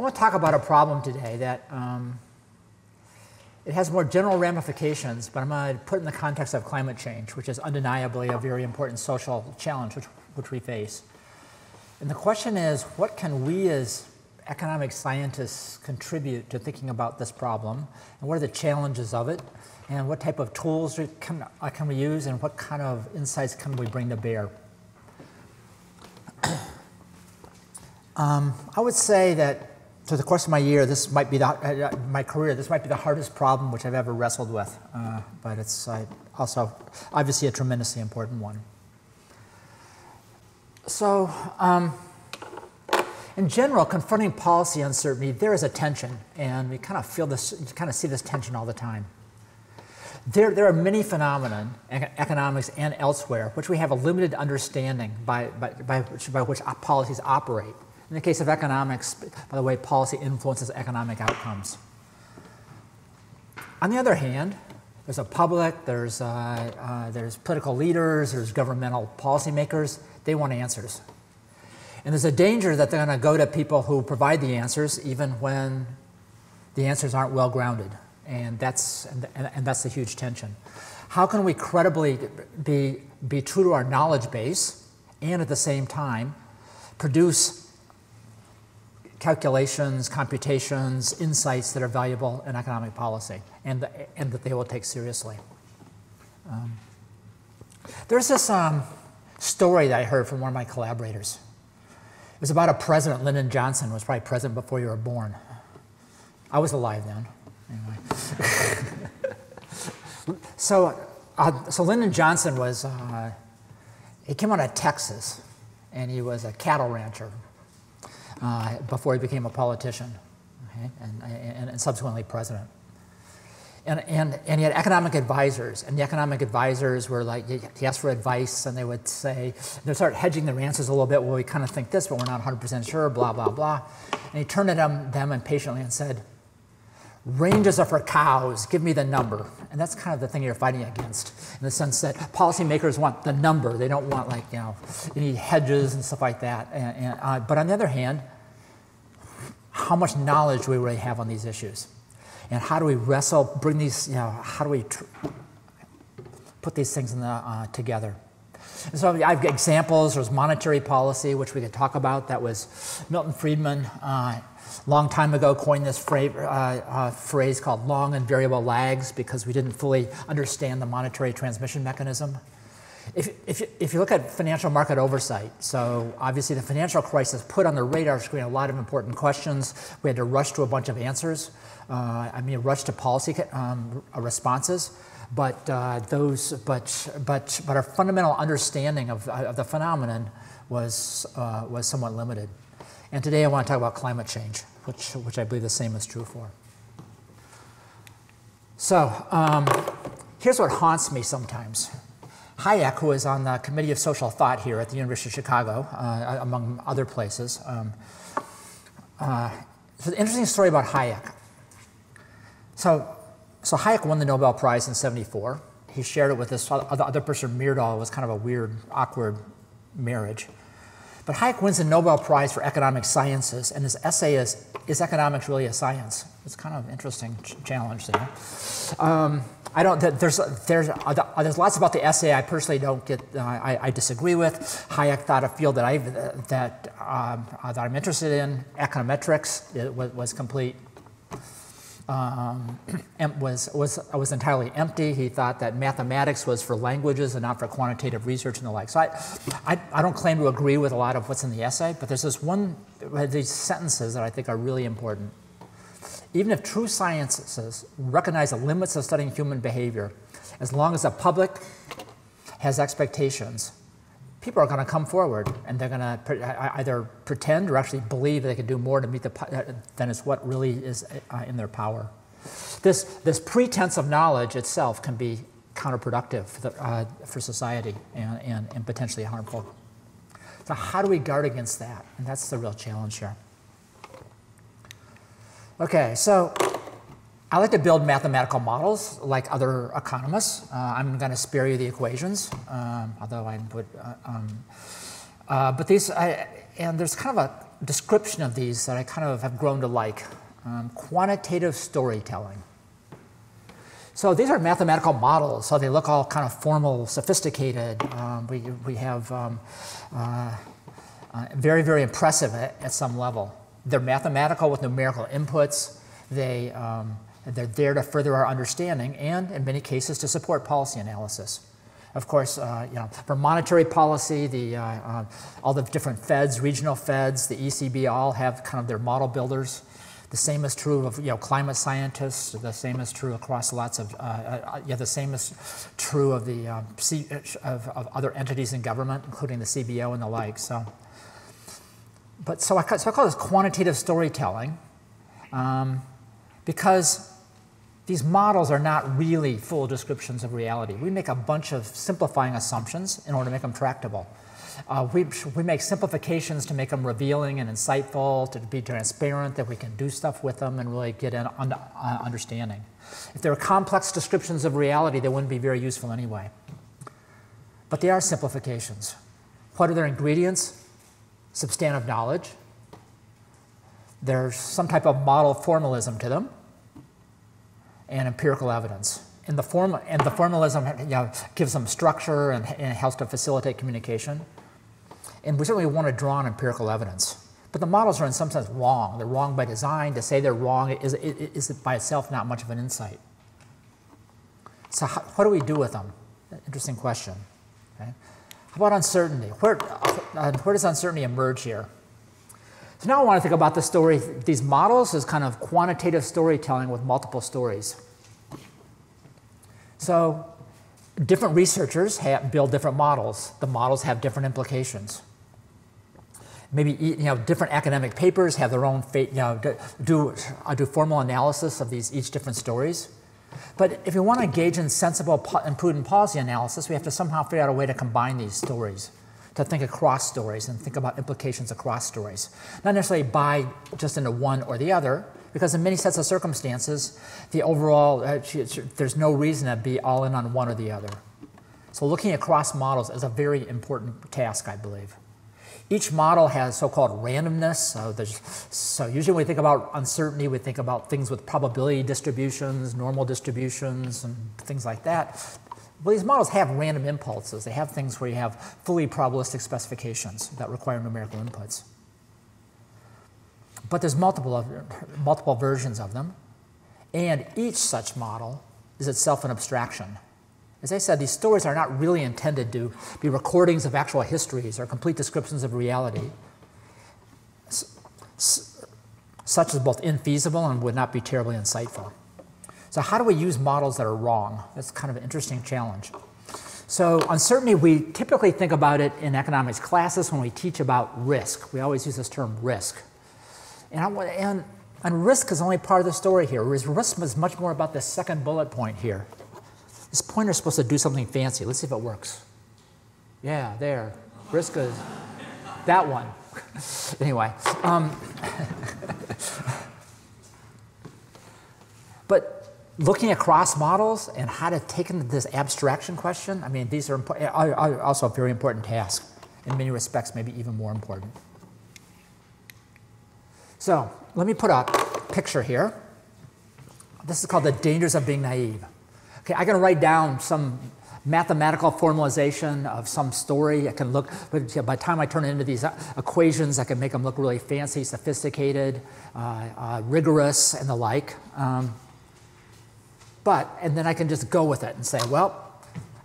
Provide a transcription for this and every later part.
I want to talk about a problem today that um, it has more general ramifications, but I'm going to put it in the context of climate change, which is undeniably a very important social challenge which, which we face. And the question is, what can we as economic scientists contribute to thinking about this problem, and what are the challenges of it, and what type of tools can, uh, can we use, and what kind of insights can we bring to bear? um, I would say that through the course of my year, this might be the, uh, uh, my career, this might be the hardest problem which I've ever wrestled with, uh, but it's also obviously a tremendously important one. So, um, in general, confronting policy uncertainty, there is a tension, and we kind of feel this, you kind of see this tension all the time. There, there are many phenomena, economics and elsewhere, which we have a limited understanding by, by, by, which, by which policies operate. In the case of economics, by the way, policy influences economic outcomes. On the other hand, there's a public, there's, uh, uh, there's political leaders, there's governmental policymakers. They want answers. And there's a danger that they're going to go to people who provide the answers, even when the answers aren't well grounded. And that's, and, and that's the huge tension. How can we credibly be, be true to our knowledge base and at the same time produce calculations, computations, insights that are valuable in economic policy and, and that they will take seriously? Um, there's this um, story that I heard from one of my collaborators. It was about a president, Lyndon Johnson, was probably president before you were born. I was alive then. Anyway. so, uh, so Lyndon Johnson was, uh, he came out of Texas, and he was a cattle rancher uh, before he became a politician, okay? and, and, and subsequently president and, and, and he had economic advisors, and the economic advisors were like, he asked for advice, and they would say, they'd start hedging their answers a little bit. Well, we kind of think this, but we're not 100% sure, blah, blah, blah. And he turned to them, them impatiently and said, Ranges are for cows, give me the number. And that's kind of the thing you're fighting against, in the sense that policymakers want the number. They don't want, like, you know, any hedges and stuff like that. And, and, uh, but on the other hand, how much knowledge do we really have on these issues? and how do we wrestle, bring these, you know, how do we tr- put these things the, uh, together? And so I've got examples. There's monetary policy, which we could talk about. That was Milton Friedman, uh, long time ago, coined this uh, uh, phrase called long and variable lags because we didn't fully understand the monetary transmission mechanism. If, if, if, you look at financial market oversight, so obviously the financial crisis put on the radar screen a lot of important questions. We had to rush to a bunch of answers. Uh, I mean, rush to policy um, responses, but uh, those, but, but, but our fundamental understanding of, of the phenomenon was, uh, was somewhat limited. And today I want to talk about climate change, which, which I believe the same is true for. So um, here's what haunts me sometimes. Hayek, who is on the Committee of Social Thought here at the University of Chicago, uh, among other places. Um, uh, it's an interesting story about Hayek. So, so Hayek won the Nobel Prize in 74. He shared it with this other, person, Myrdal. It was kind of a weird, awkward marriage. But Hayek wins the Nobel Prize for Economic Sciences, and his essay is Is Economics Really a Science? It's kind of an interesting challenge there. Um, I don't, there's, there's, uh, there's lots about the essay I personally don't get, uh, I, I, disagree with. Hayek thought a field that, I, that, um, uh, that I'm interested in, econometrics, was, was complete um, was, was, was entirely empty. He thought that mathematics was for languages and not for quantitative research and the like. So I, I, I, don't claim to agree with a lot of what's in the essay, but there's this one, these sentences that I think are really important. Even if true sciences recognize the limits of studying human behavior, as long as the public has expectations, people are going to come forward and they're going to either pretend or actually believe they can do more to meet the than is what really is uh, in their power. This this pretense of knowledge itself can be counterproductive for, the, uh, for society and, and, and potentially harmful. So how do we guard against that? And that's the real challenge here. Okay, so I like to build mathematical models like other economists. Uh, I'm going to spare you the equations, um, although I would. Uh, um, uh, but these, I, and there's kind of a description of these that I kind of have grown to like um, quantitative storytelling. So these are mathematical models, so they look all kind of formal, sophisticated. Um, we, we have um, uh, uh, very, very impressive at, at, some level. They're mathematical with numerical inputs. They, um, they're there to further our understanding and, in many cases, to support policy analysis. Of course, uh, you know, for monetary policy, the, uh, uh, all the different feds, regional feds, the ECB all have kind of their model builders. The same is true of you know, climate scientists. The same is true across lots of, uh, uh, yeah, the same is true of, the, C, of, of, other entities in government, including the CBO and the like. So, but so I, so I call this quantitative storytelling um, because these models are not really full descriptions of reality. We make a bunch of simplifying assumptions in order to make them tractable. Uh, we, we make simplifications to make them revealing and insightful, to be transparent, that we can do stuff with them and really get an uh, understanding. If they were complex descriptions of reality, they wouldn't be very useful anyway. But they are simplifications. What are their ingredients? Substantive knowledge. There's some type of model formalism to them, and empirical evidence. And the, form, and the formalism you know, gives them structure and, and helps to facilitate communication. And we certainly want to draw on empirical evidence. But the models are in some sense wrong. They're wrong by design. To say they're wrong is, is, by itself not much of an insight. So how, what do we do with them? Interesting question. Okay. How about uncertainty? Where, uh, where does uncertainty emerge here? So now I want to think about the story, these models as kind of quantitative storytelling with multiple stories. So different researchers have, build different models. The models have different implications maybe you know different academic papers have their own fate. you know do uh, do formal analysis of these each different stories. But if we want to engage in sensible and prudent policy analysis, we have to somehow figure out a way to combine these stories, to think across stories and think about implications across stories, not necessarily by just into one or the other. Because in many sets of circumstances, the overall uh, there's no reason to be all in on one or the other. So looking across models is a very important task, I believe. Each model has so-called randomness. So, so, usually when we think about uncertainty, we think about things with probability distributions, normal distributions, and things like that. Well, these models have random impulses. They have things where you have fully probabilistic specifications that require numerical inputs. But there's multiple, of, multiple versions of them, and each such model is itself an abstraction. As I said, these stories are not really intended to be recordings of actual histories or complete descriptions of reality. Such is both infeasible and would not be terribly insightful. So, how do we use models that are wrong? That's kind of an interesting challenge. So, uncertainty, we typically think about it in economics classes when we teach about risk. We always use this term risk. And, I, and, and risk is only part of the story here, risk is much more about the second bullet point here. This pointer is supposed to do something fancy. Let's see if it works. Yeah, there. Risk is That one. anyway. Um, looking across models and how to take into this abstraction question, I mean, these are, are also a very important task. In many respects, maybe even more important. So let me put a picture here. This is called the dangers of being naive. Okay, I can write down some mathematical formalization of some story. I can look, but by the time I turn it into these uh, equations, I can make them look really fancy, sophisticated, uh, uh, rigorous, and the like. Um, but, and then I can just go with it and say, well,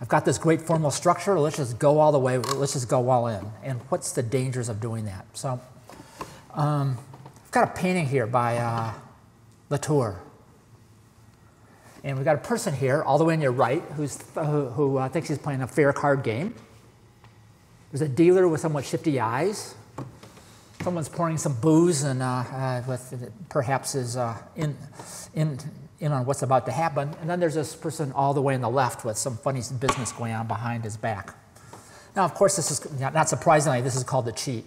I've got this great formal structure, let's just go all the way, let's just go all in. And what's the dangers of doing that? So, um, I've got a painting here by uh, La Tour. And we've got a person here, all the way on your right, who's, who, who uh, thinks he's playing a fair card game. There's a dealer with somewhat shifty eyes. Someone's pouring some booze and uh, uh, with perhaps is uh, in, in, in on what's about to happen. And then there's this person all the way on the left with some funny business going on behind his back. Now, of course, this is not surprisingly, this is called the cheat.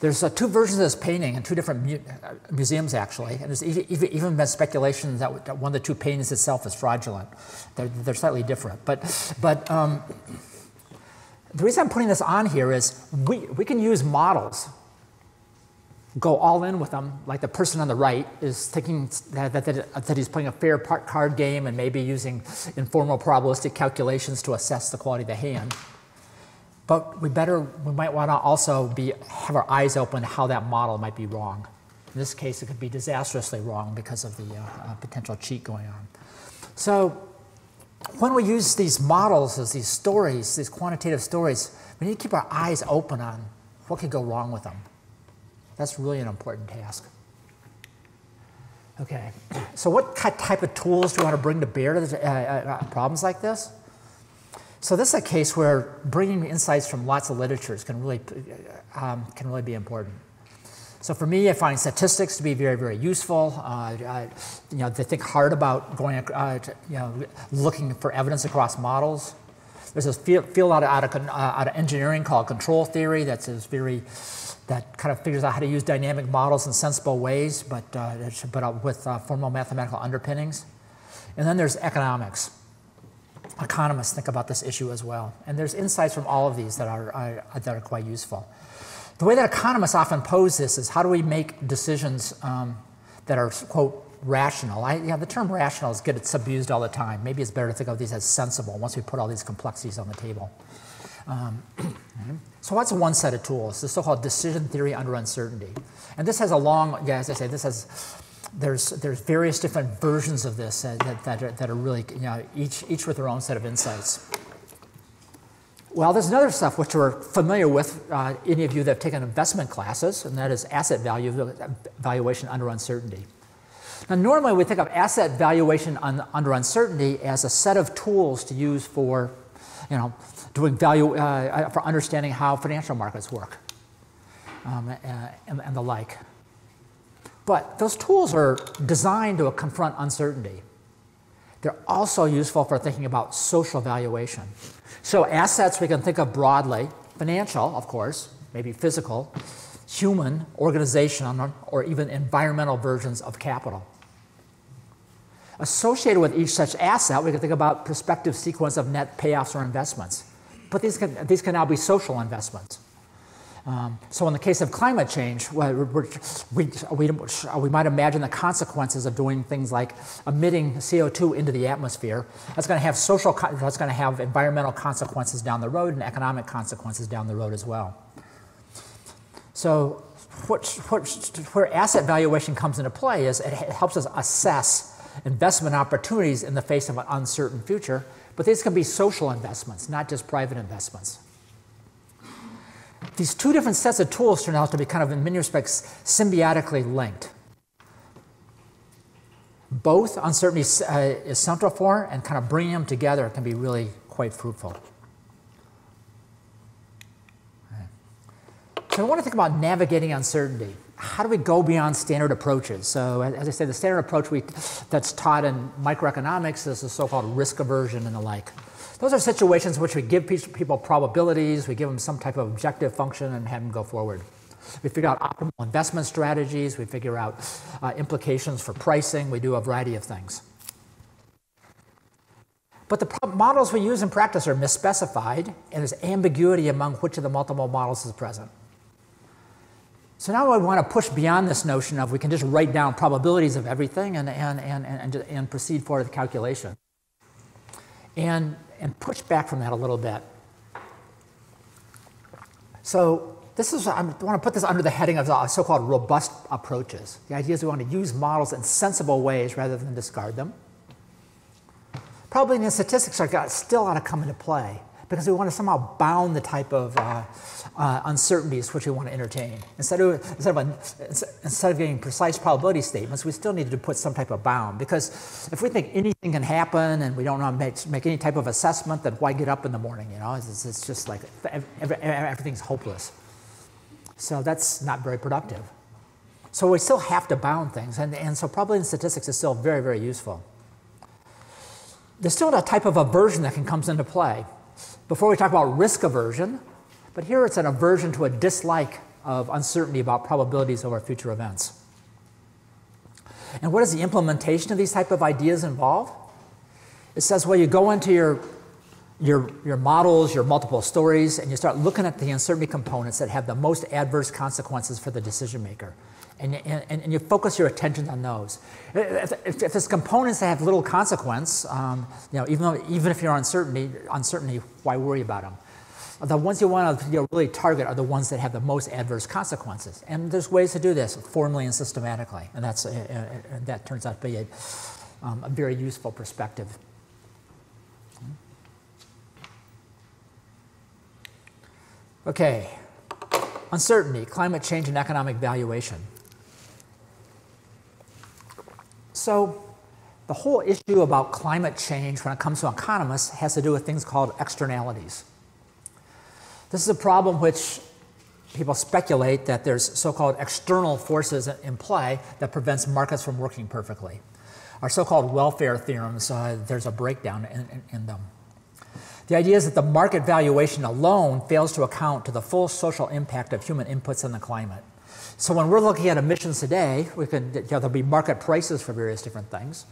There's uh, two versions of this painting in two different mu uh, museums, actually, and there's even, been speculation that, that, one of the two paintings itself is fraudulent. They're, they're slightly different. But, but um, the reason I'm putting this on here is we, we can use models go all in with them, like the person on the right is thinking that, that, that, he's playing a fair part card game and maybe using informal probabilistic calculations to assess the quality of the hand. But we better, we might want to also be, have our eyes open how that model might be wrong. In this case, it could be disastrously wrong because of the uh, uh, potential cheat going on. So when we use these models as these stories, these quantitative stories, we need to keep our eyes open on what could go wrong with them. That's really an important task. Okay, so what kind type of tools do you want to bring to bear to the, uh, uh, problems like this? So this is a case where bringing insights from lots of literatures can really, uh, um, can really be important. So for me, I find statistics to be very, very useful. Uh, I, you know, to think hard about going, uh, to, you know, looking for evidence across models. There's a field, out, of, out, of, uh, out of engineering called control theory that's very that kind of figures out how to use dynamic models in sensible ways, but, uh, but uh, with uh, formal mathematical underpinnings. And then there's economics. Economists think about this issue as well. And there's insights from all of these that are, are that are quite useful. The way that economists often pose this is how do we make decisions um, that are, quote, rational? I, yeah, the term rational is gets abused all the time. Maybe it's better to think of these as sensible once we put all these complexities on the table. Um, so what's one set of tools? The so-called decision theory under uncertainty. And this has a long, yeah, as I say, this has, there's, there's various different versions of this that, that, are, that are really, you know, each, each with their own set of insights. Well, there's another stuff which we're familiar with, uh, any of you that have taken investment classes, and that is asset value valuation under uncertainty. Now, normally we think of asset valuation un, under uncertainty as a set of tools to use for, you know, doing value, uh, uh, for understanding how financial markets work um, uh, and, and the like. But those tools are designed to confront uncertainty. They're also useful for thinking about social valuation. So, assets we can think of broadly financial, of course, maybe physical, human, organizational, or even environmental versions of capital. Associated with each such asset, we can think about prospective sequence of net payoffs or investments. But these can, these can now be social investments. Um, so in the case of climate change, we, we, we, might imagine the consequences of doing things like emitting CO2 into the atmosphere. That's going to have social, that's going to have environmental consequences down the road and economic consequences down the road as well. So what, what, where asset valuation comes into play is it helps us assess investment opportunities in the face of an uncertain future but these can be social investments, not just private investments. These two different sets of tools turn out to be kind of, in many respects, symbiotically linked. Both uncertainty uh, is central for, and kind of bringing them together can be really quite fruitful. So I want to think about navigating uncertainty how do we go beyond standard approaches? So, as I say, the standard approach we, that's taught in microeconomics is the so called risk aversion and the like. Those are situations in which we give people probabilities, we give them some type of objective function, and have them go forward. We figure out optimal investment strategies, we figure out uh, implications for pricing, we do a variety of things. But the models we use in practice are misspecified, and there's ambiguity among which of the multiple models is present. So now I want to push beyond this notion of we can just write down probabilities of everything and, and, and, and, and proceed forward with the calculation. And, and push back from that a little bit. So this is, I want to put this under the heading of so-called robust approaches. The idea is we want to use models in sensible ways rather than discard them. Probably in statistics are still ought to come into play because we want to somehow bound the type of uh, uh, uncertainties which we want to entertain. Instead of, instead, of a, instead of getting precise probability statements, we still need to put some type of bound because if we think anything can happen and we don't to make, make any type of assessment, then why get up in the morning? You know, it's, it's just like every, everything's hopeless. So that's not very productive. So we still have to bound things, and, and so probability in statistics is still very, very useful. There's still a type of aversion that can comes into play. Before we talk about risk aversion, but here it's an aversion to a dislike of uncertainty about probabilities over future events. And what does the implementation of these type of ideas involve? It says, well, you go into your your, your models, your multiple stories, and you start looking at the uncertainty components that have the most adverse consequences for the decision maker. And, and, and you focus your attention on those. If, if, if there's components that have little consequence, um, you know, even, though, even if you're uncertainty, uncertainty, why worry about them? The ones you want to you know, really target are the ones that have the most adverse consequences. And there's ways to do this formally and systematically. And that's, uh, uh, that turns out to be a, um, a very useful perspective. Okay, uncertainty, climate change, and economic valuation. So, the whole issue about climate change when it comes to economists has to do with things called externalities. This is a problem which people speculate that there's so called external forces in play that prevents markets from working perfectly. Our so called welfare theorems, uh, there's a breakdown in, in, in them. The idea is that the market valuation alone fails to account to the full social impact of human inputs on the climate. So when we're looking at emissions today, we could, you know, there'll be market prices for various different things.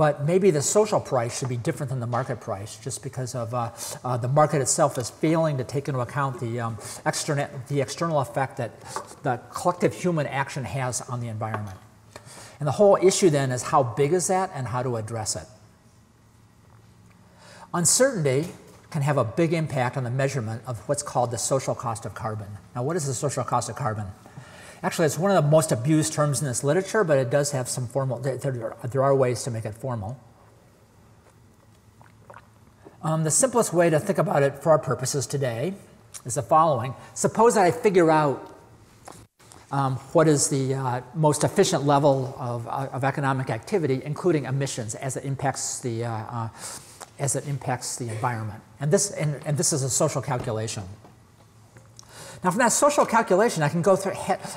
But maybe the social price should be different than the market price just because of uh, uh, the market itself is failing to take into account the, um, external, the external effect that the collective human action has on the environment. And the whole issue then is how big is that and how to address it. Uncertainty can have a big impact on the measurement of what's called the social cost of carbon. Now, what is the social cost of carbon? Actually, it's one of the most abused terms in this literature, but it does have some formal, there, there are ways to make it formal. Um, the simplest way to think about it for our purposes today is the following. Suppose that I figure out um, what is the uh, most efficient level of, uh, of, economic activity, including emissions, as it impacts the uh, uh as it impacts the environment. And this, and, and this is a social calculation. Now, from that social calculation, I can go through,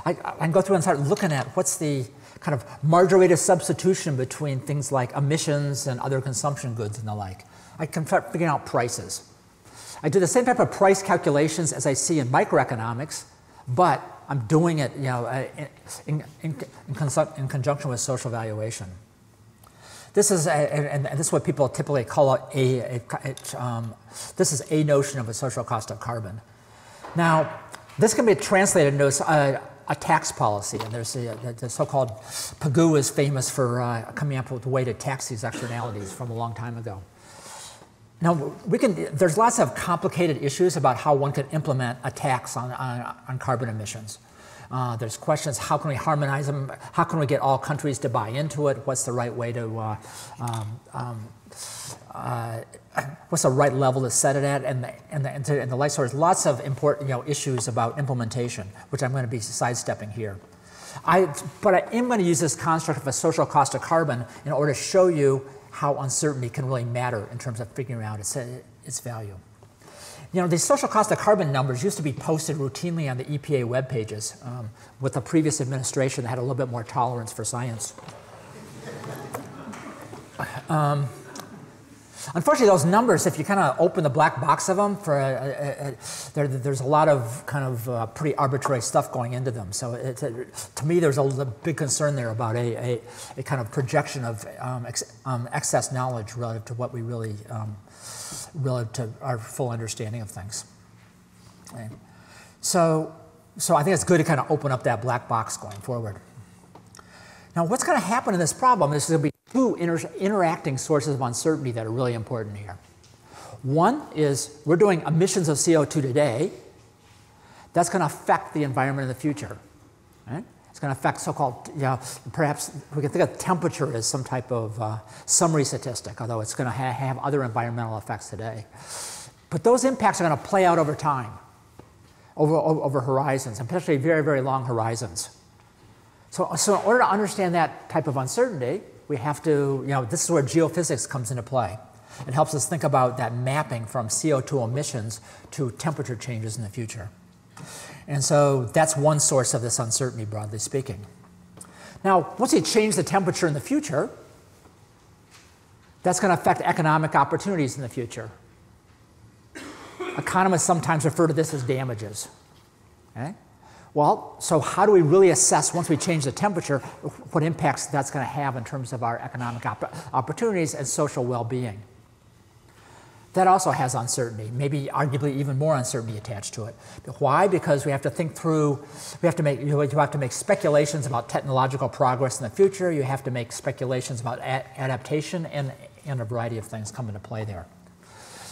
I, can go through and start looking at what's the kind of margin rate of substitution between things like emissions and other consumption goods and the like. I can start figuring out prices. I do the same type of price calculations as I see in microeconomics, but I'm doing it you know, uh, in, in, in, in conjunction with social valuation. This is, a, and this is what people typically call a, a, a um, this is a notion of a social cost of carbon. Now, this can be translated into a, a tax policy, and there's a, the so-called Pigou is famous for uh, coming up with a way to tax these externalities from a long time ago. Now, we can, there's lots of complicated issues about how one can implement a tax on, on, on carbon emissions. Uh, there's questions how can we harmonize them? How can we get all countries to buy into it? What's the right way to, uh, um, um, uh, what's the right level to set it at? And the, and the, and the, like. So there's lots of important you know, issues about implementation, which I'm going to be sidestepping here. I, but I am going to use this construct of a social cost of carbon in order to show you how uncertainty can really matter in terms of figuring out its, its value. You know, the social cost of carbon numbers used to be posted routinely on the EPA web pages um, with the previous administration that had a little bit more tolerance for science. Um, unfortunately, those numbers, if you kind of open the black box of them, for a, a, a, there, there's a lot of kind of uh, pretty arbitrary stuff going into them. So it, to me, there's a, big concern there about a, kind of projection of um, ex, um, excess knowledge relative to what we really um, relative to our full understanding of things. Okay. So, so I think it's good to kind of open up that black box going forward. Now, what's going to happen in this problem is there's going to be two inter interacting sources of uncertainty that are really important here. One is we're doing emissions of CO2 today. That's going to affect the environment in the future. Right? It's going to affect so-called, you know, perhaps we can think of temperature as some type of uh, summary statistic, although it's going to ha have other environmental effects today. But those impacts are going to play out over time, over, over, over horizons, and potentially very, very long horizons. So, so in order to understand that type of uncertainty, we have to, you know, this is where geophysics comes into play. It helps us think about that mapping from CO2 emissions to temperature changes in the future. And so that's one source of this uncertainty, broadly speaking. Now, once you change the temperature in the future, that's going to affect economic opportunities in the future. Economists sometimes refer to this as damages. Okay? Well, so how do we really assess once we change the temperature what impacts that's going to have in terms of our economic op opportunities and social well being? That also has uncertainty, maybe arguably even more uncertainty attached to it. Why? Because we have to think through, we have to make, you have to make speculations about technological progress in the future, you have to make speculations about adaptation, and, and a variety of things come into play there.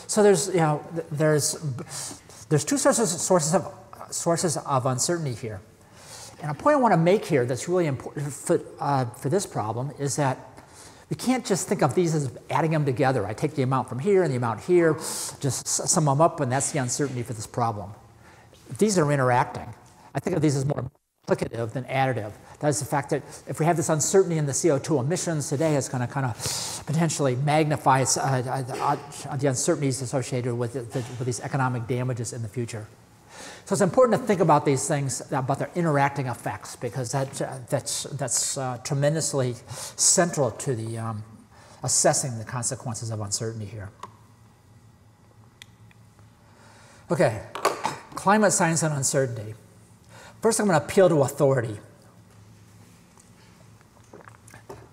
So there's, you know, there's, there's two sources, sources, of, sources of uncertainty here. And a point I want to make here that's really important for, uh, for this problem is that we can't just think of these as adding them together. I take the amount from here and the amount here, just sum them up, and that's the uncertainty for this problem. These are interacting. I think of these as more multiplicative than additive. That is the fact that if we have this uncertainty in the CO2 emissions today, it's going to kind of potentially magnify uh, uh, uh, the uncertainties associated with, the, with these economic damages in the future. So it's important to think about these things, about their interacting effects, because that, uh, that's, that's uh, tremendously central to the um, assessing the consequences of uncertainty here. Okay, climate science and uncertainty. First, I'm going to appeal to authority.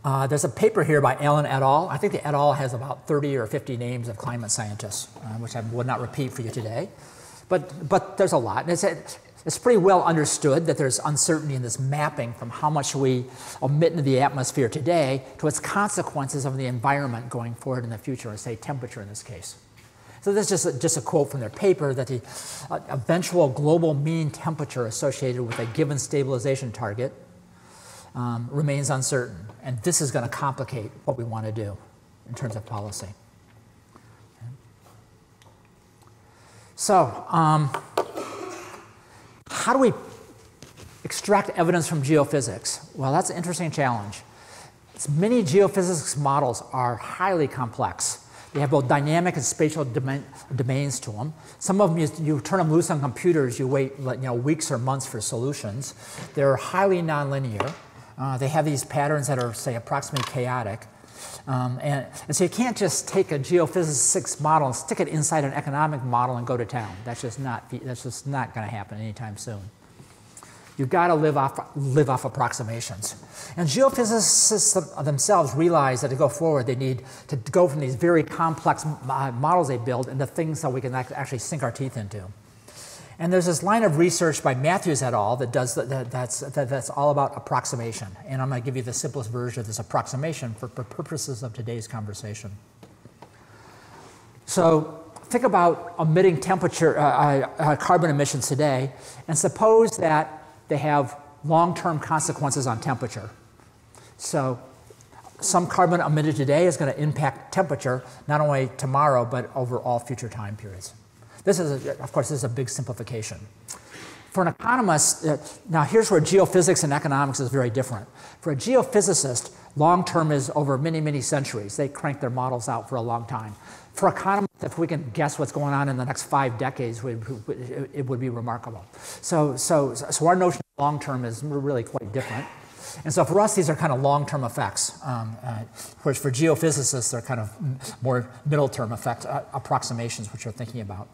Uh, there's a paper here by Allen et al. I think the et al. has about 30 or 50 names of climate scientists, uh, which I would not repeat for you today. But, but there's a lot. And it's, it's pretty well understood that there's uncertainty in this mapping from how much we emit into the atmosphere today to its consequences of the environment going forward in the future, or say temperature in this case. So this is just a, just a quote from their paper that the uh, eventual global mean temperature associated with a given stabilization target um, remains uncertain. And this is going to complicate what we want to do in terms of policy. So, um, how do we extract evidence from geophysics? Well, that's an interesting challenge. Many geophysics models are highly complex. They have both dynamic and spatial domains to them. Some of them, you, you, turn them loose on computers, you wait you know, weeks or months for solutions. They're highly nonlinear. Uh, they have these patterns that are, say, approximately chaotic. Um, and, and, so you can't just take a geophysics model and stick it inside an economic model and go to town. That's just not, that's just not going to happen anytime soon. You've got to live off, live off approximations. And geophysicists themselves realize that to go forward, they need to go from these very complex models they build into things that we can actually sink our teeth into. And there's this line of research by Matthews et al. that does that, that's, that, that's all about approximation. And I'm going to give you the simplest version of this approximation for, for purposes of today's conversation. So think about emitting temperature, uh, uh, uh carbon emissions today, and suppose that they have long-term consequences on temperature. So some carbon emitted today is going to impact temperature not only tomorrow but over all future time periods. This is, a, of course, this is a big simplification. For an economist, uh, now here's where geophysics and economics is very different. For a geophysicist, long term is over many, many centuries. They crank their models out for a long time. For economists, if we can guess what's going on in the next five decades, it would be remarkable. So, so, so our notion of long term is really quite different. And so for us, these are kind of long term effects, um, uh, whereas for geophysicists, they're kind of more middle term effect uh, approximations, which you're thinking about.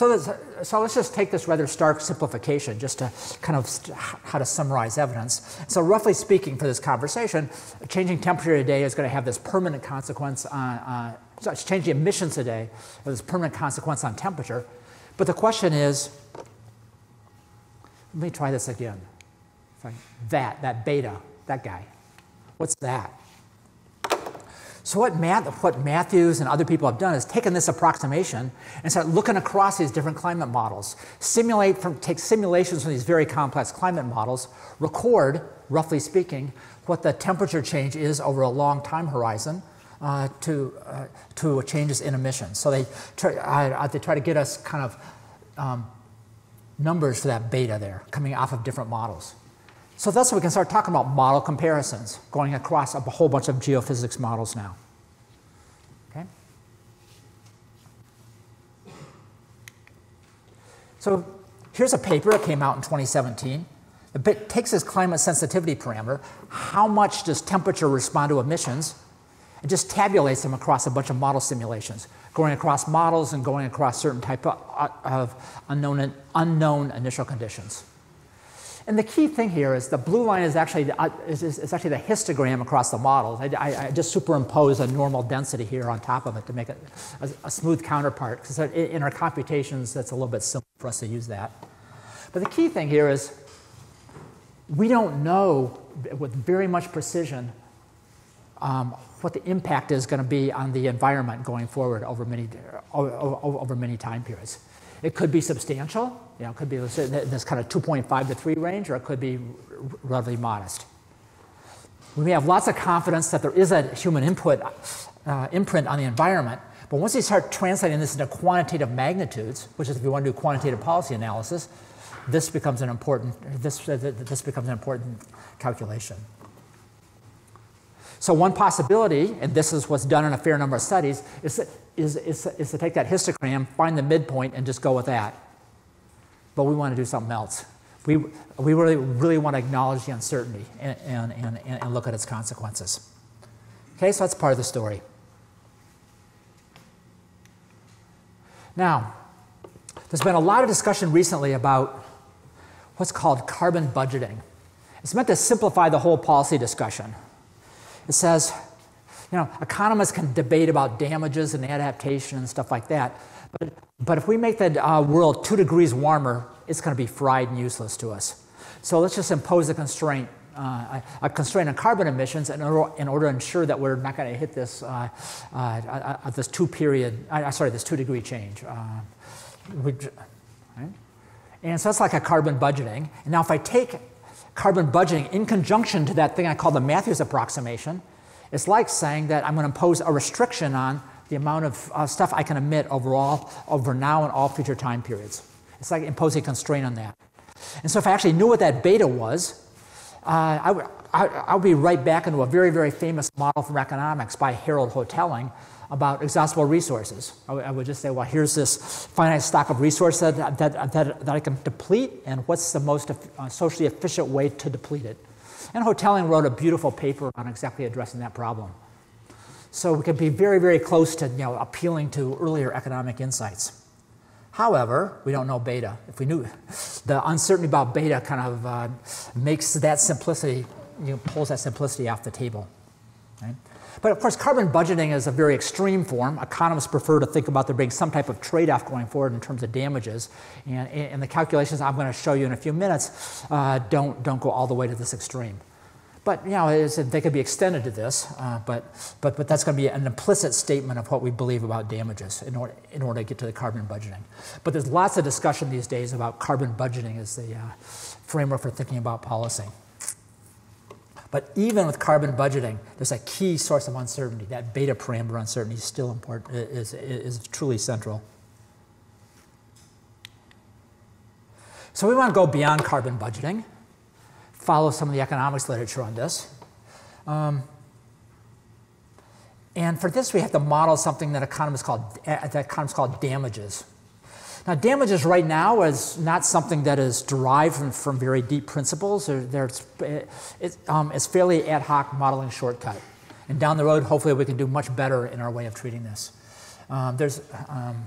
So, so let's just take this rather stark simplification just to kind of how to summarize evidence. So roughly speaking for this conversation, changing temperature today is going to have this permanent consequence on, uh, changing emissions today has this permanent consequence on temperature. But the question is, let me try this again. That, that beta, that guy, what's that? So what, what Matthews and other people have done is taken this approximation and start looking across these different climate models, simulate from, take simulations from these very complex climate models, record, roughly speaking, what the temperature change is over a long time horizon uh, to, uh, to changes in emissions. So they try, uh, they try to get us kind of um, numbers for that beta there coming off of different models. So that's where we can start talking about model comparisons, going across a whole bunch of geophysics models now. Okay? So here's a paper that came out in 2017. It takes this climate sensitivity parameter, how much does temperature respond to emissions, and just tabulates them across a bunch of model simulations, going across models and going across certain type of, uh, of unknown, unknown initial conditions. And the key thing here is the blue line is actually, uh, is, is, actually the histogram across the model. I, I, I, just superimpose a normal density here on top of it to make it a, a smooth counterpart. Because in our computations, that's a little bit simple for us to use that. But the key thing here is we don't know with very much precision um, what the impact is going to be on the environment going forward over many, over, over many time periods. It could be substantial, you know, it could be in this kind of 2.5 to 3 range, or it could be relatively modest. We may have lots of confidence that there is a human input uh, imprint on the environment, but once you start translating this into quantitative magnitudes, which is if you want to do quantitative policy analysis, this becomes an important, this, uh, this becomes an important calculation. So one possibility, and this is what's done in a fair number of studies, is, is, is, to take that histogram, find the midpoint, and just go with that. But we want to do something else. We, we really, really want to acknowledge the uncertainty and, and, and, and look at its consequences. Okay, so that's part of the story. Now, there's been a lot of discussion recently about what's called carbon budgeting. It's meant to simplify the whole policy discussion. It says, you know, economists can debate about damages and adaptation and stuff like that, but, but if we make the uh, world two degrees warmer, it's going to be fried and useless to us. So let's just impose a constraint, uh, a constraint on carbon emissions in order, in order to ensure that we're not going to hit this, uh, uh, uh, this two period, uh, sorry, this two degree change. Right? And so that's like a carbon budgeting. And now if I take carbon budgeting in conjunction to that thing I call the Matthews approximation, it's like saying that I'm going to impose a restriction on the amount of uh, stuff I can emit overall over now and all future time periods. It's like imposing a constraint on that. And so if I actually knew what that beta was, uh, I, would, I, would be right back into a very, very famous model from economics by Harold Hotelling about exhaustible resources. I, I would just say, well, here's this finite stock of resources that, that, that, that I can deplete, and what's the most uh, socially efficient way to deplete it? And Hotelling wrote a beautiful paper on exactly addressing that problem. So we can be very, very close to you know, appealing to earlier economic insights. However, we don't know beta. If we knew, the uncertainty about beta kind of uh, makes that simplicity, you know, pulls that simplicity off the table. Right? But of course, carbon budgeting is a very extreme form. Economists prefer to think about there being some type of trade off going forward in terms of damages. And, and the calculations I'm going to show you in a few minutes uh, don't, don't go all the way to this extreme. But you know, they could be extended to this, uh, but, but, but that's going to be an implicit statement of what we believe about damages in order, in order to get to the carbon budgeting. But there's lots of discussion these days about carbon budgeting as the uh, framework for thinking about policy. But even with carbon budgeting, there's a key source of uncertainty. That beta parameter uncertainty is still important, is, is, truly central. So we want to go beyond carbon budgeting, follow some of the economics literature on this. Um, and for this, we have to model something that economists call, that economists call damages. Now, damages right now is not something that is derived from, from very deep principles. There's, it, um, it's fairly ad hoc modeling shortcut. And down the road, hopefully, we can do much better in our way of treating this. Um, there's, um,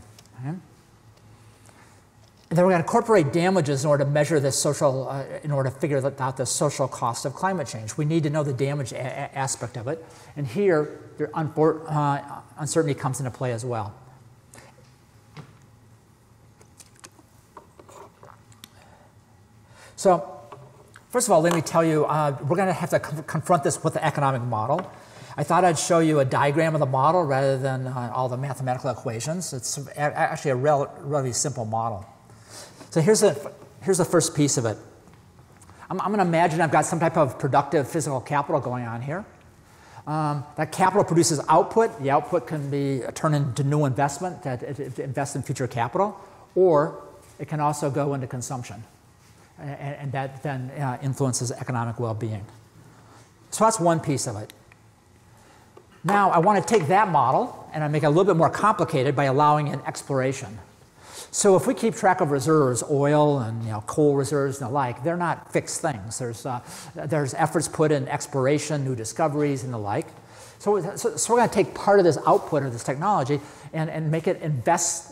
and then we're going to incorporate damages in order to measure this social, uh, in order to figure out the social cost of climate change. We need to know the damage aspect of it. And here, uh, uncertainty comes into play as well. So, first of all, let me tell you, uh, we're going to have to confront this with the economic model. I thought I'd show you a diagram of the model rather than uh, all the mathematical equations. It's actually a rel relatively simple model. So here's the, here's the first piece of it. I'm, I'm going to imagine I've got some type of productive physical capital going on here. Um, that capital produces output. The output can be turned into new investment that it, it invests in future capital, or it can also go into consumption and, and that then uh, influences economic well being. So that's one piece of it. Now, I want to take that model and I make it a little bit more complicated by allowing in exploration. So if we keep track of reserves, oil and you know, coal reserves and the like, they're not fixed things. There's, uh, there's efforts put in exploration, new discoveries and the like. So, so, so we're going to take part of this output of this technology and, and make, it invest,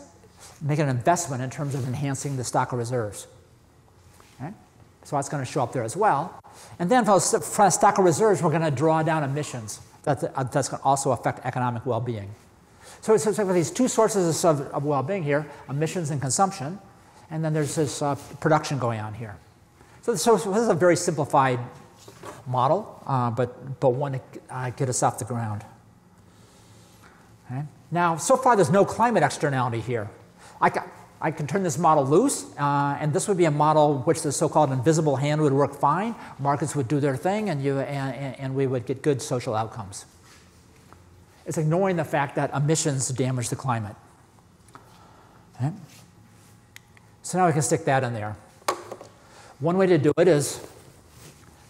make an investment in terms of enhancing the stock of reserves. So that's going to show up there as well. And then for a stock of reserves, we're going to draw down emissions. That's, that's going to also affect economic well-being. So it's, like these two sources of, of well-being here, emissions and consumption, and then there's this uh, production going on here. So, so, this is a very simplified model, uh, but, but one to uh, get us off the ground. Okay. Now, so far there's no climate externality here. I, I can turn this model loose, uh, and this would be a model which the so-called invisible hand would work fine. Markets would do their thing, and, you, and, and we would get good social outcomes. It's ignoring the fact that emissions damage the climate. Okay. So now we can stick that in there. One way to do it is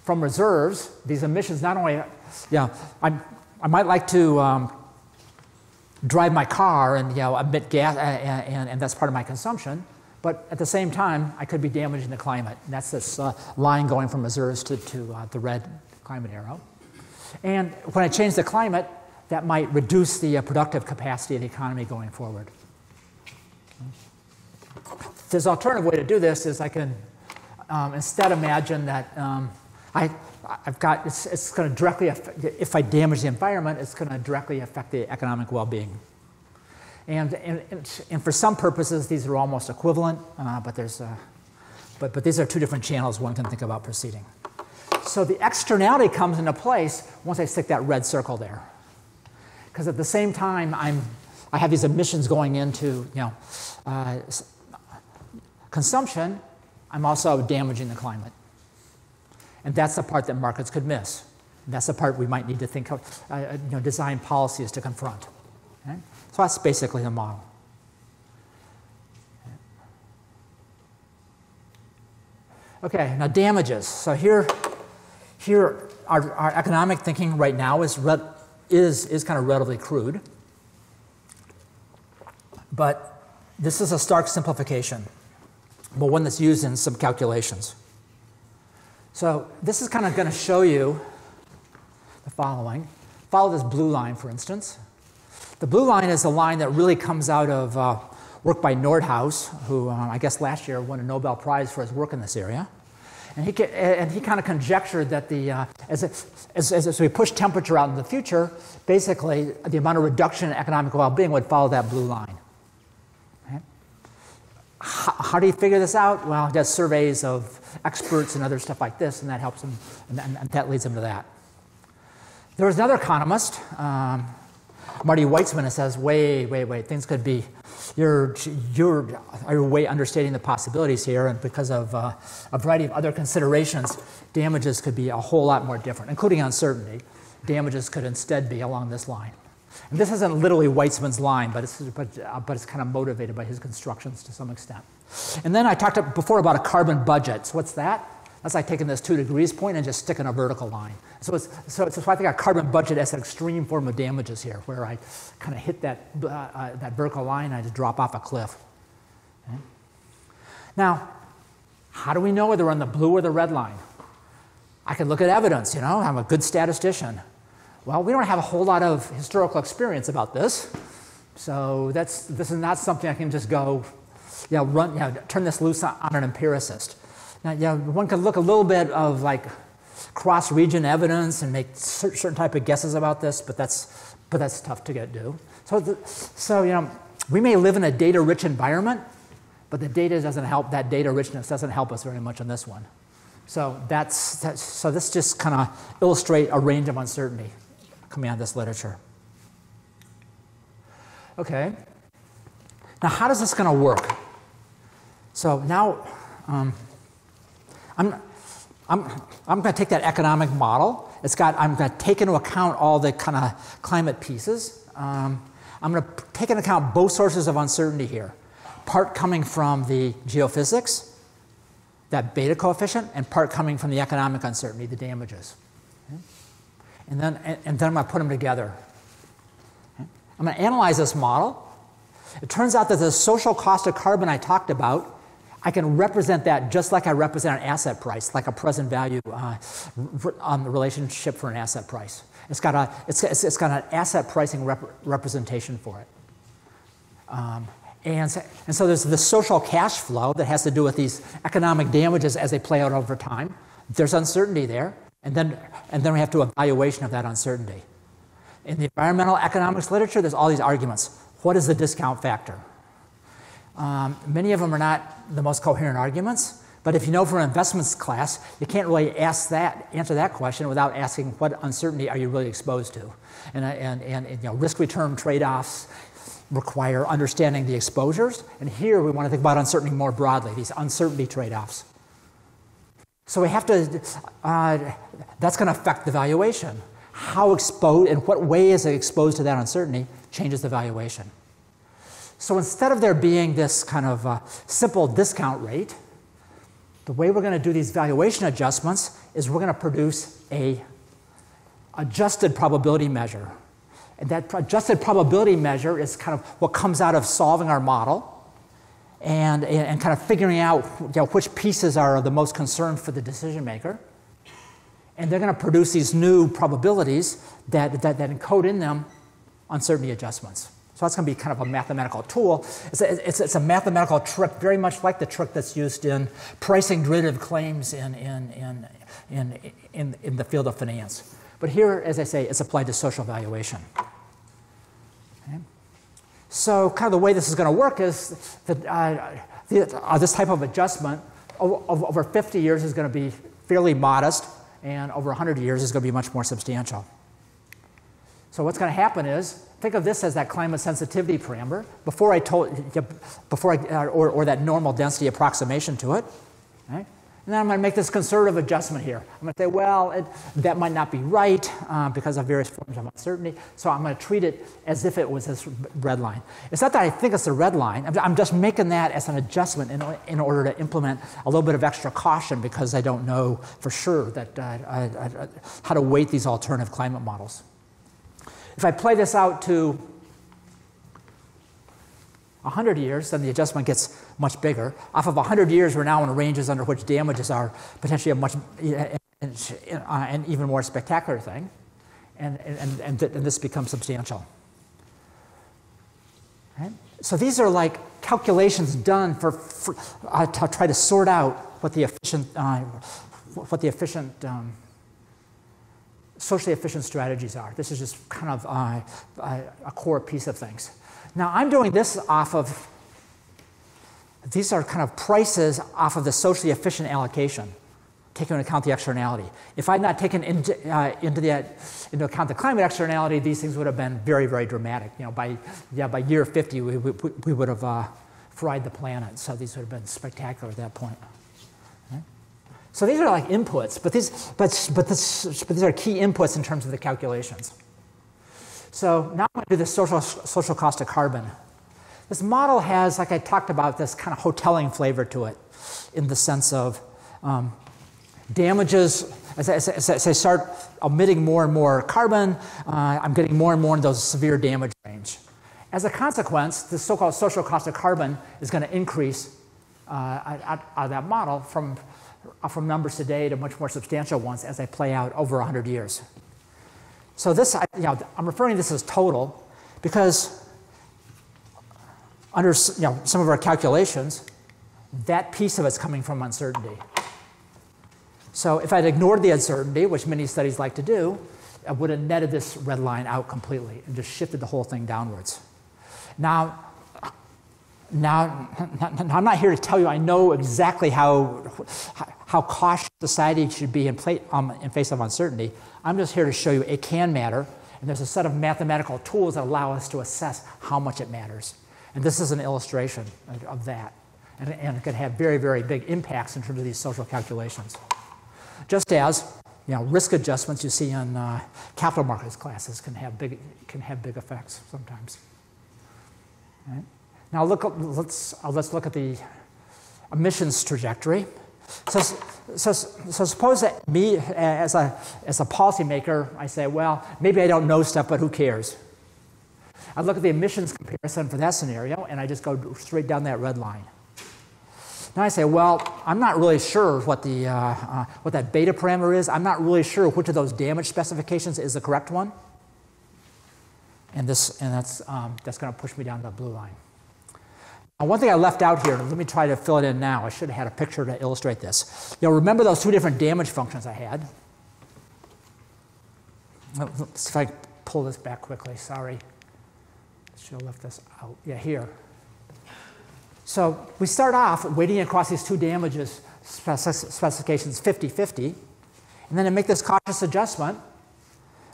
from reserves, these emissions not only, yeah, I, I might like to um, drive my car and you know, emit gas, uh, and, and, that's part of my consumption. But at the same time, I could be damaging the climate. And that's this uh, line going from reserves to, to uh, the red climate arrow. And when I change the climate, that might reduce the uh, productive capacity of the economy going forward. This alternative way to do this is I can um, instead imagine that um, I, I've got, it's, it's going to directly, affect, if I damage the environment, it's going to directly affect the economic well-being. And, and, and, for some purposes, these are almost equivalent, uh, but, there's, uh, but, but these are two different channels one can think about proceeding. So the externality comes into place once I stick that red circle there. Because at the same time, I'm, I have these emissions going into you know, uh, consumption, I'm also damaging the climate. And that's the part that markets could miss. And that's the part we might need to think of, uh, uh, you know, design policies to confront. Okay? So that's basically the model. Okay, now damages. So here, here our, our economic thinking right now is, is, is kind of relatively crude. But this is a stark simplification, but one that's used in some calculations. So this is kind of going to show you the following. Follow this blue line, for instance. The blue line is a line that really comes out of uh, work by Nordhaus, who uh, I guess last year won a Nobel Prize for his work in this area. And he, and he kind of conjectured that the, uh, as, as, as, we push temperature out in the future, basically the amount of reduction in economic well-being would follow that blue line. How, how, do you figure this out? Well, he does surveys of experts and other stuff like this, and that helps him, and, and, and that leads him to that. There was another economist, um, Marty Weitzman, that says, wait, wait, wait, things could be, you're, you're, you're way understating the possibilities here, and because of uh, a variety of other considerations, damages could be a whole lot more different, including uncertainty. Damages could instead be along this line. And this isn't literally Weitzman's line, but it's, but, uh, but it's kind of motivated by his constructions to some extent. And then I talked before about a carbon budget. So what's that? That's like taking this two degrees point and just sticking a vertical line. So, it's, so, so I think a carbon budget as an extreme form of damages here, where I kind of hit that, uh, uh, that vertical line and I just drop off a cliff. Okay? Now, how do we know whether we're on the blue or the red line? I can look at evidence, you know, I'm a good statistician. Well, we don't have a whole lot of historical experience about this. So that's, this is not something I can just go, you know, run, you know, turn this loose on, an empiricist. Now, you know, one could look a little bit of like cross-region evidence and make certain type of guesses about this, but that's, but that's tough to get do. So, the, so, you know, we may live in a data-rich environment, but the data doesn't help, that data richness doesn't help us very much on this one. So that's, that's so this just kind of illustrate a range of uncertainty coming out of this literature. Okay. Now, how does this going to work? So now, um, I'm, I'm, I'm going to take that economic model. It's got, I'm going to take into account all the kind of climate pieces. Um, I'm going to take into account both sources of uncertainty here. Part coming from the geophysics, that beta coefficient, and part coming from the economic uncertainty, the damages and then, and then I'm going to put them together. I'm going to analyze this model. It turns out that the social cost of carbon I talked about, I can represent that just like I represent an asset price, like a present value uh, on the relationship for an asset price. It's got, a, it's, it's got an asset pricing rep representation for it. Um, And so, and so there's the social cash flow that has to do with these economic damages as they play out over time. There's uncertainty there. And then, and then we have to evaluation of that uncertainty. In the environmental economics literature, there's all these arguments. What is the discount factor? Um, many of them are not the most coherent arguments, but if you know from an investments class, you can't really ask that, answer that question without asking what uncertainty are you really exposed to. And, and, and, and you know, risk return trade offs require understanding the exposures. And here we want to think about uncertainty more broadly, these uncertainty trade offs. So we have to, uh, that's going to affect the valuation. How exposed, in what way is it exposed to that uncertainty changes the valuation. So instead of there being this kind of uh, simple discount rate, the way we're going to do these valuation adjustments is we're going to produce a adjusted probability measure. And that adjusted probability measure is kind of what comes out of solving our model and, and kind of figuring out you know, which pieces are the most concerned for the decision maker. And they're going to produce these new probabilities that, that, that encode in them uncertainty adjustments. So that's going to be kind of a mathematical tool. It's a, it's, it's a, mathematical trick, very much like the trick that's used in pricing derivative claims in, in, in, in, in, in the field of finance. But here, as I say, it's applied to social valuation. So kind of the way this is going to work is that uh, the, uh, this type of adjustment over, over 50 years is going to be fairly modest, and over 100 years is going to be much more substantial. So what's going to happen is think of this as that climate sensitivity parameter before I told before I, or, or that normal density approximation to it. Right? And then I'm going to make this conservative adjustment here. I'm going to say, well, it, that might not be right uh, because of various forms of uncertainty. So I'm going to treat it as if it was this red line. It's not that I think it's a red line. I'm just making that as an adjustment in, in order to implement a little bit of extra caution because I don't know for sure that uh, I, I, how to weight these alternative climate models. If I play this out to 100 years, then the adjustment gets much bigger. Off of 100 years, we're now in ranges under which damages are potentially a much an even more spectacular thing, and, and, and, th- and this becomes substantial. Right? So these are like calculations done for, for uh, to try to sort out what the efficient, uh, what the efficient um, socially efficient strategies are. This is just kind of uh, a core piece of things. Now, I'm doing this off of, these are kind of prices off of the socially efficient allocation, taking into account the externality. If I'd not taken into, uh, into, the, into account the climate externality, these things would have been very, very dramatic. You know, by, yeah, by year 50, we, we, we would have uh, fried the planet. So these would have been spectacular at that point. So these are like inputs, but these, but, but, this, but these are key inputs in terms of the calculations. So now I'm going to do the social, social cost of carbon. This model has, like I talked about, this kind of Hotelling flavor to it in the sense of um, damages. As I, as, as I, start emitting more and more carbon, uh, I'm getting more and more in those severe damage range. As a consequence, the so called social cost of carbon is going to increase uh, out, out of that model from uh, from numbers today to much more substantial ones as they play out over 100 years. So this, I, you know, I'm referring to this as total because under you know, some of our calculations, that piece of it's coming from uncertainty. So if I'd ignored the uncertainty, which many studies like to do, I would have netted this red line out completely and just shifted the whole thing downwards. Now, now, I'm not here to tell you I know exactly how, how cautious society should be in, play, um, in face of uncertainty. I'm just here to show you it can matter, and there's a set of mathematical tools that allow us to assess how much it matters. And this is an illustration of that. And, and it can have very, very big impacts in terms of these social calculations. Just as you know, risk adjustments you see in uh, capital markets classes can have big, can have big effects sometimes. Right? Now look, let's, uh, let's look at the emissions trajectory. So, so, so suppose that me, as a, as a policymaker, I say, well, maybe I don't know stuff, but who cares? I look at the emissions comparison for that scenario, and I just go straight down that red line. Now I say, well, I'm not really sure what, the, uh, uh, what that beta parameter is. I'm not really sure which of those damage specifications is the correct one. And, this, and that's, um, that's going to push me down the blue line. Now, one thing I left out here, let me try to fill it in now. I should have had a picture to illustrate this. You know, remember those two different damage functions I had? Let's see if I pull this back quickly. Sorry. Should have left this out. Yeah, here. So we start off weighting across these two damages specifications 50 50, and then to make this cautious adjustment,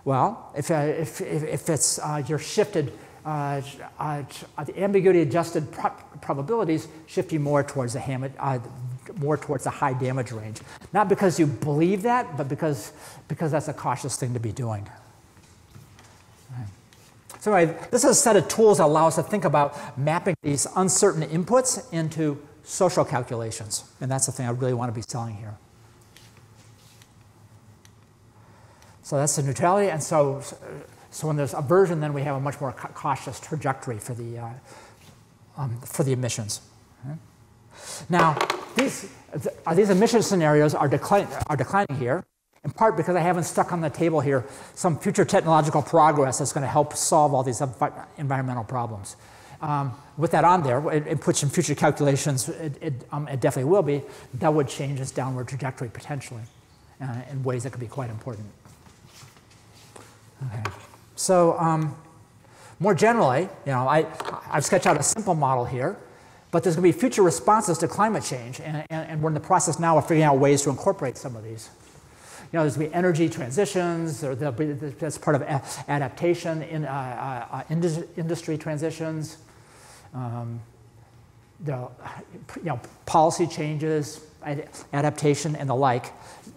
well, if, uh, if, if, it's, uh, you're shifted, uh, uh the ambiguity adjusted pro probabilities shift you more towards the ham uh, more towards the high damage range. Not because you believe that, but because, because that's a cautious thing to be doing. So anyway, this is a set of tools that allow us to think about mapping these uncertain inputs into social calculations. And that's the thing I really want to be selling here. So that's the neutrality. And so, so when there's aversion, then we have a much more cautious trajectory for the, uh, um, for the emissions. Now, these, uh, these emission scenarios are, decline, are declining here in part because I haven't stuck on the table here some future technological progress that's going to help solve all these environmental problems. Um, with that on there, it, it puts some future calculations, it, it, um, it, definitely will be, that would change its downward trajectory potentially uh, in ways that could be quite important. Okay. So, um, more generally, you know, I, I've sketched out a simple model here, but there's going to be future responses to climate change, and, and, and we're in the process now of figuring out ways to incorporate some of these. You know, there's going to be energy transitions, or be, that's part of adaptation in uh, uh, uh industry transitions. Um, the, you know, policy changes, adaptation, and the like.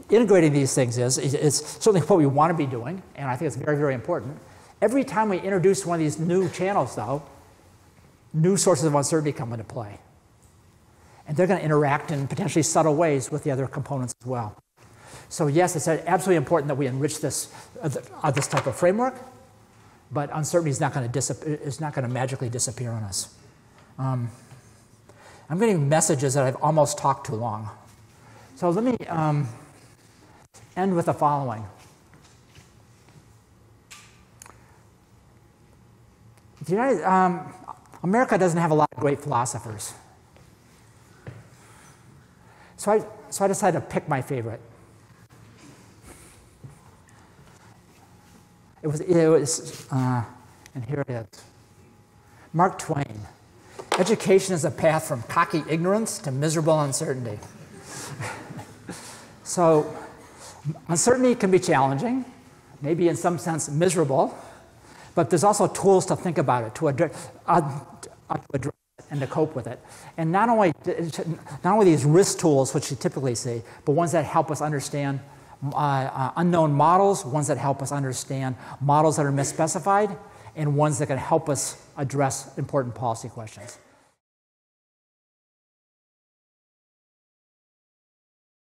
Integrating these things is, is certainly what we want to be doing, and I think it's very, very important. Every time we introduce one of these new channels, though, new sources of uncertainty come into play. And they're going to interact in potentially subtle ways with the other components as well. So yes, it's absolutely important that we enrich this, uh, uh, this type of framework, but uncertainty is not going to is not going to magically disappear on us. Um, I'm getting messages that I've almost talked too long. So let me um, end with the following. The United, um, America doesn't have a lot of great philosophers. So I, so I decided to pick my favorite. It was, it was uh, and here it is Mark Twain. Education is a path from cocky ignorance to miserable uncertainty. so, uncertainty can be challenging, maybe in some sense miserable, but there's also tools to think about it, to address, uh, to address it, and to cope with it. And not only, not only these risk tools, which you typically see, but ones that help us understand uh, uh, unknown models, ones that help us understand models that are misspecified, and ones that can help us address important policy questions.